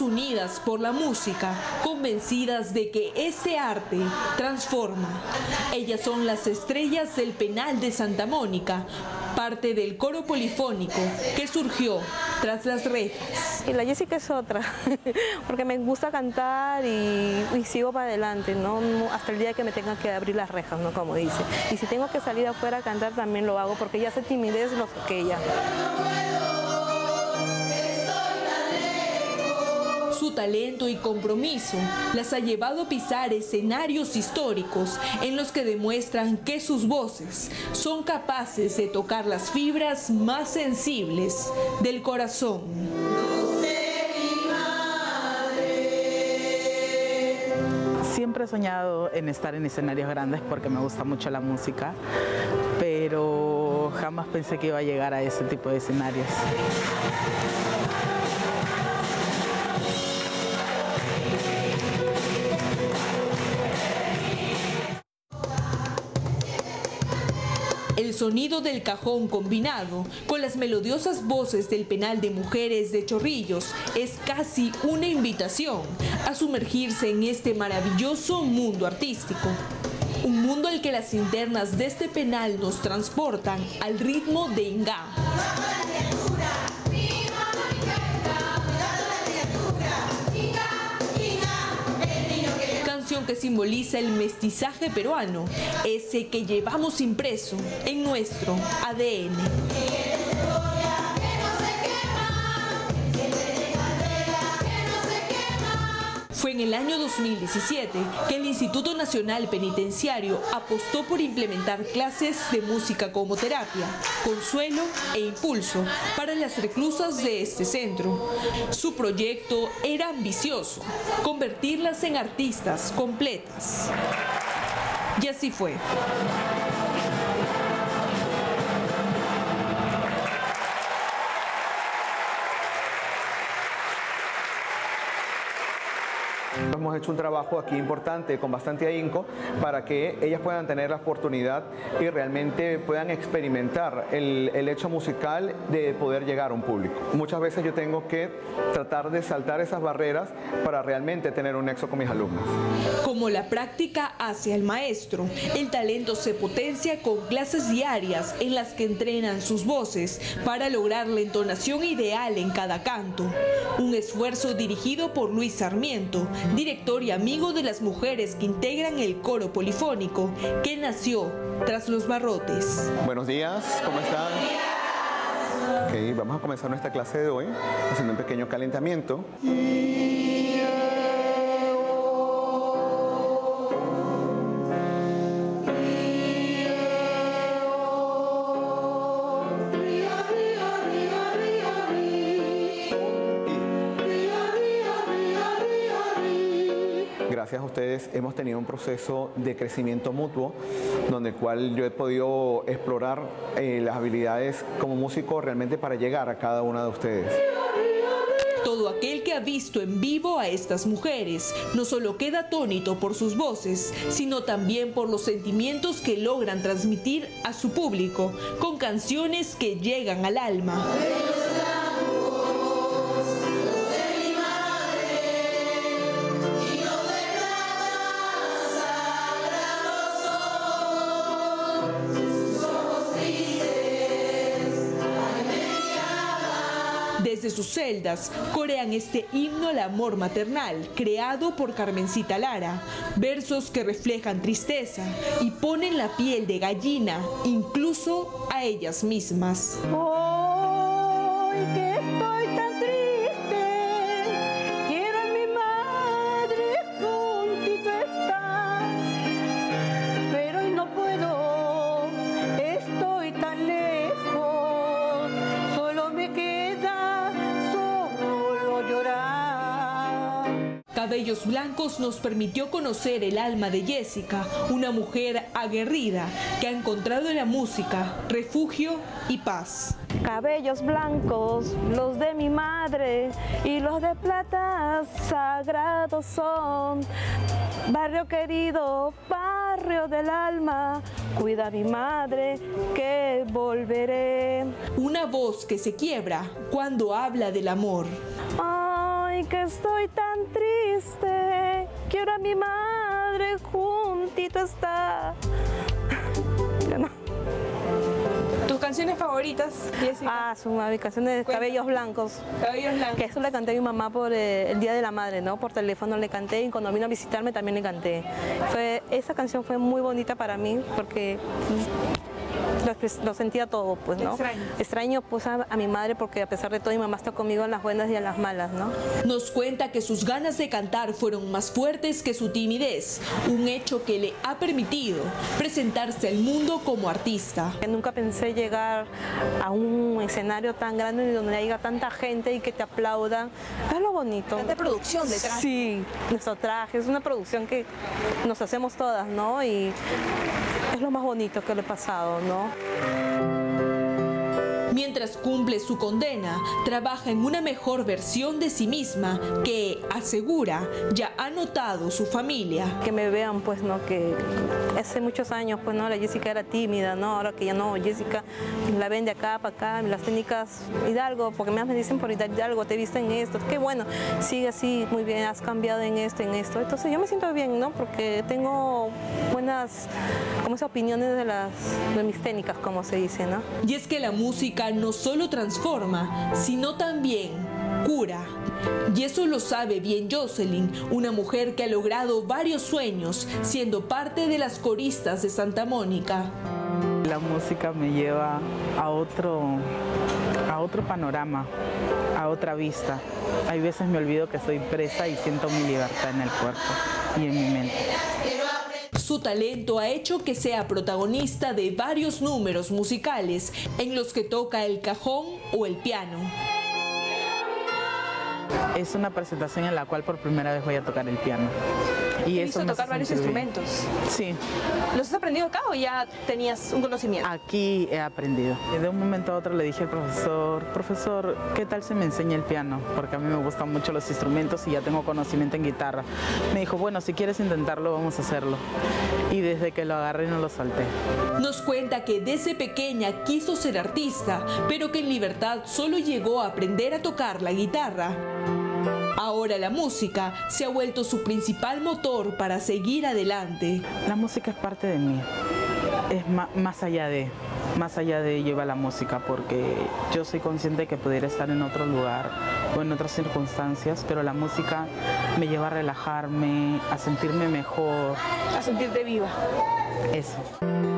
Unidas por la música, convencidas de que este arte transforma. Ellas son las estrellas del penal de Santa Mónica, parte del coro polifónico que surgió tras las rejas. Y la Jessica es otra, <laughs> porque me gusta cantar y, sigo para adelante, ¿no? Hasta el día que me tenga que abrir las rejas, ¿no? Como dice. Y si tengo que salir afuera a cantar también lo hago, porque ya sé timidez lo que ella. Talento y compromiso las ha llevado a pisar escenarios históricos en los que demuestran que sus voces son capaces de tocar las fibras más sensibles del corazón. Siempre he soñado en estar en escenarios grandes porque me gusta mucho la música, pero jamás pensé que iba a llegar a ese tipo de escenarios. Sonido del cajón combinado con las melodiosas voces del penal de mujeres de Chorrillos es casi una invitación a sumergirse en este maravilloso mundo artístico. Un mundo al que las internas de este penal nos transportan al ritmo de Ingá. Que simboliza el mestizaje peruano, ese que llevamos impreso en nuestro ADN. Fue en el año 2017 que el Instituto Nacional Penitenciario apostó por implementar clases de música como terapia, consuelo e impulso para las reclusas de este centro. Su proyecto era ambicioso, convertirlas en artistas completas. Y así fue. Thank you. Hemos hecho un trabajo aquí importante con bastante ahínco para que ellas puedan tener la oportunidad y realmente puedan experimentar el, el hecho musical de poder llegar a un público. Muchas veces yo tengo que tratar de saltar esas barreras para realmente tener un nexo con mis alumnos. Como la práctica hacia el maestro, el talento se potencia con clases diarias en las que entrenan sus voces para lograr la entonación ideal en cada canto. Un esfuerzo dirigido por Luis Sarmiento, director y amigo de las mujeres que integran el coro polifónico, que nació tras los barrotes. Buenos días, ¿cómo están? Ok, vamos a comenzar nuestra clase de hoy haciendo un pequeño calentamiento. gracias hemos tenido un proceso de crecimiento mutuo, donde el cual yo he podido explorar eh, las habilidades como músico realmente para llegar a cada una de ustedes. Todo aquel que ha visto en vivo a estas mujeres no solo queda atónito por sus voces, sino también por los sentimientos que logran transmitir a su público con canciones que llegan al alma. Sus celdas corean este himno al amor maternal creado por Carmencita Lara, versos que reflejan tristeza y ponen la piel de gallina incluso a ellas mismas. Blancos nos permitió conocer el alma de Jessica, una mujer aguerrida que ha encontrado en la música refugio y paz. Cabellos blancos, los de mi madre, y los de plata sagrados son. Barrio querido, barrio del alma, cuida a mi madre que volveré. Una voz que se quiebra cuando habla del amor. Que estoy tan triste, quiero a mi madre juntito está. Ya no. ¿Tus canciones favoritas, Jessica? Ah, son mis canciones de Cabellos Blancos. Cabellos Blancos. Que eso le canté a mi mamá por eh, el Día de la Madre, ¿no? Por teléfono le canté y cuando vino a visitarme también le canté. Fue, esa canción fue muy bonita para mí porque lo, sentía todo, pues, ¿no? Extraño. Extraño, pues, a, a mi madre porque a pesar de todo mi mamá está conmigo en las buenas y en las malas, ¿no? Nos cuenta que sus ganas de cantar fueron más fuertes que su timidez, un hecho que le ha permitido presentarse al mundo como artista. Nunca pensé llegar a un escenario tan grande y donde haya tanta gente y que te aplaudan. Es lo bonito. Tanta producción detrás. Sí, nuestro traje, es una producción que nos hacemos todas, ¿no? Y es lo más bonito que le he pasado, ¿no? Thank you. Mientras cumple su condena, trabaja en una mejor versión de sí misma que, asegura, ya ha notado su familia. Que me vean, pues, ¿no? Que hace muchos años, pues, ¿no? La Jessica era tímida, ¿no? Ahora que ya no, Jessica la ven de acá para acá, las técnicas Hidalgo, porque más me dicen por Hidalgo, te viste en esto, qué bueno, sigue así, muy bien, has cambiado en esto, en esto. Entonces yo me siento bien, ¿no? Porque tengo buenas, como esas opiniones de, las, de mis técnicas, como se dice, ¿no? Y es que la música no solo transforma, sino también cura. Y eso lo sabe bien Jocelyn, una mujer que ha logrado varios sueños siendo parte de las coristas de Santa Mónica. La música me lleva a otro, a otro panorama, a otra vista. Hay veces me olvido que soy presa y siento mi libertad en el cuerpo y en mi mente. Su talento ha hecho que sea protagonista de varios números musicales en los que toca el cajón o el piano. Es una presentación en la cual por primera vez voy a tocar el piano. Y He eso visto me tocar varios sentir instrumentos. Sí, ¿Los has aprendido acá o ya tenías un conocimiento? aquí he aprendido. De un momento a otro le dije al profesor, profesor, ¿qué tal se me enseña el piano? Porque a mí me gustan mucho los instrumentos y ya tengo conocimiento en guitarra. Me dijo, bueno, si quieres intentarlo, vamos a hacerlo. Y desde que lo agarré no lo solté. Nos cuenta que desde pequeña quiso ser artista, pero que en libertad solo llegó a aprender a tocar la guitarra. Ahora la música se ha vuelto su principal motor para seguir adelante. La música es parte de mí. Es más allá de, más allá de lleva la música, porque yo soy consciente que pudiera estar en otro lugar o en otras circunstancias, pero la música me lleva a relajarme, a sentirme mejor. A sentirte viva. Eso.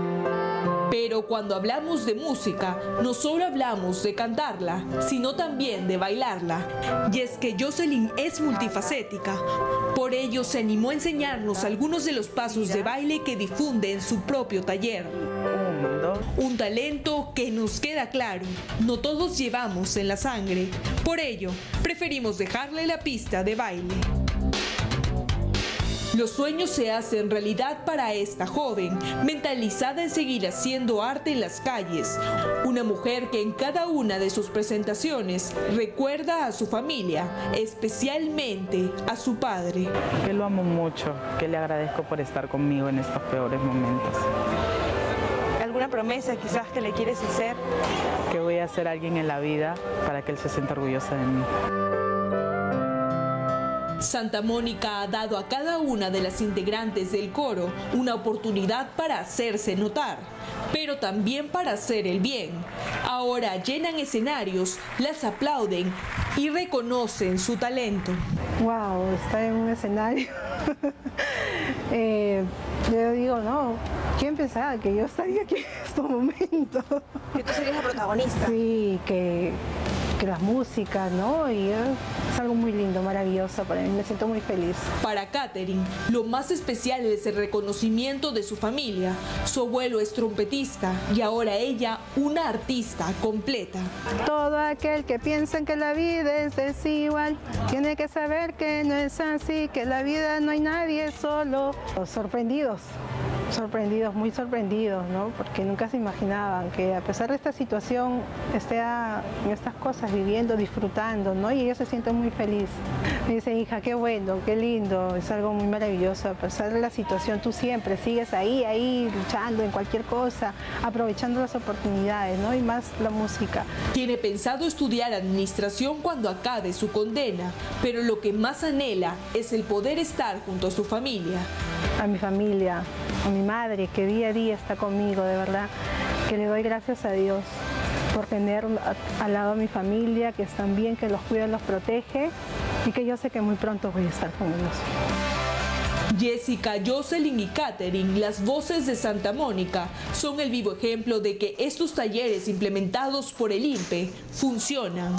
Pero cuando hablamos de música, no solo hablamos de cantarla, sino también de bailarla. Y es que Jocelyn es multifacética. Por ello se animó a enseñarnos algunos de los pasos de baile que difunde en su propio taller. Un talento que nos queda claro, no todos llevamos en la sangre. Por ello, preferimos dejarle la pista de baile. Los sueños se hacen realidad para esta joven, mentalizada en seguir haciendo arte en las calles. Una mujer que en cada una de sus presentaciones recuerda a su familia, especialmente a su padre. Que lo amo mucho, que le agradezco por estar conmigo en estos peores momentos. ¿Alguna promesa quizás que le quieres hacer? Que voy a ser alguien en la vida para que él se sienta orgulloso de mí. Santa Mónica ha dado a cada una de las integrantes del coro una oportunidad para hacerse notar, pero también para hacer el bien. Ahora llenan escenarios, las aplauden y reconocen su talento. Wow, estar en un escenario. <laughs> Eh, yo digo, no, ¿quién pensaba que yo estaría aquí en estos momentos? Que tú serías la protagonista. Sí, que, que las músicas, ¿no? Y es algo muy lindo, maravilloso para mí, me siento muy feliz. Para Katherine, lo más especial es el reconocimiento de su familia. Su abuelo es trompetista y ahora ella una artista completa. Todo aquel que piensa que la vida es desigual, tiene que saber que no es así, que la vida no hay nadie solo. Sorprendidos, sorprendidos, muy sorprendidos, ¿no? Porque nunca se imaginaban que a pesar de esta situación esté en estas cosas viviendo, disfrutando, ¿no? Y ellos se sienten muy felices. Me dicen, hija, qué bueno, qué lindo, es algo muy maravilloso. A pesar de la situación, tú siempre sigues ahí, ahí, luchando en cualquier cosa, aprovechando las oportunidades, ¿no? Y más la música. Tiene pensado estudiar administración cuando acabe su condena, pero lo que más anhela es el poder estar junto a su familia. a mi familia, a mi madre que día a día está conmigo, de verdad, que le doy gracias a Dios por tener al lado a mi familia, que están bien, que los cuida, los protege y que yo sé que muy pronto voy a estar con ellos. Jessica, Jocelyn y Katherine, las voces de Santa Mónica, son el vivo ejemplo de que estos talleres implementados por el INPE funcionan.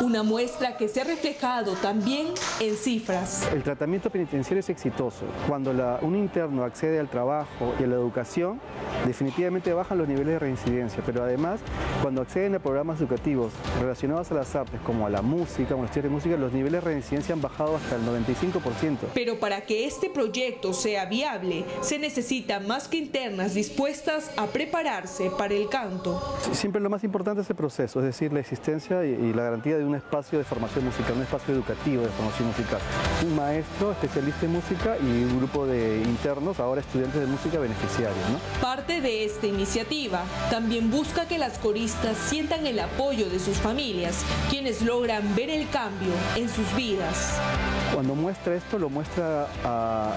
Una muestra que se ha reflejado también en cifras. El tratamiento penitenciario es exitoso. Cuando la- un interno accede al trabajo y a la educación, definitivamente bajan los niveles de reincidencia, pero además, cuando acceden a programas educativos relacionados a las artes, como a la música, como los de música, los niveles de reincidencia han bajado hasta el 95%. Pero para que este proyecto sea viable, se necesita más que internas dispuestas a prepararse para el canto. Siempre lo más importante es el proceso, es decir, la existencia y, y la garantía de un espacio de formación musical, un espacio educativo de formación musical. Un maestro especialista en música y un grupo de internos, ahora estudiantes de música beneficiarios. ¿no? Parte de esta iniciativa también busca que las coristas sientan el apoyo de sus familias, quienes logran ver el cambio en sus vidas. Cuando muestra esto, lo muestra a,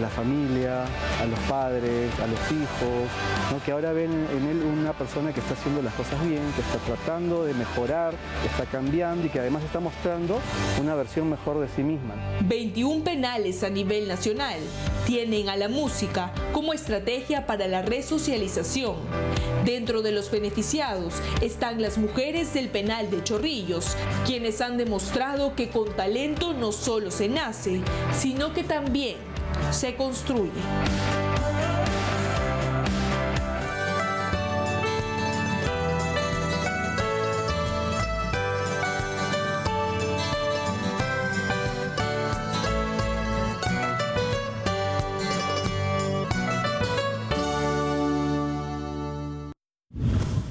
la familia, a los padres, a los hijos, que ahora ven en él una persona que está haciendo las cosas bien, que está tratando de mejorar, que está cambiando y que además está mostrando una versión mejor de sí misma. 21 penales a nivel nacional tienen a la música como estrategia para la resocialización. Dentro de los beneficiados están las mujeres del penal de Chorrillos, quienes han demostrado que con talento no solo se nace, sino que también se construye.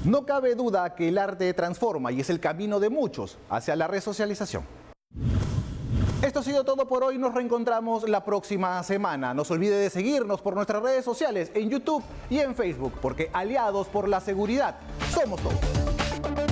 No cabe duda que el arte transforma y es el camino de muchos hacia la resocialización. Esto ha sido todo por hoy. Nos reencontramos la próxima semana. No se olvide de seguirnos por nuestras redes sociales en YouTube y en Facebook, porque aliados por la seguridad somos todos.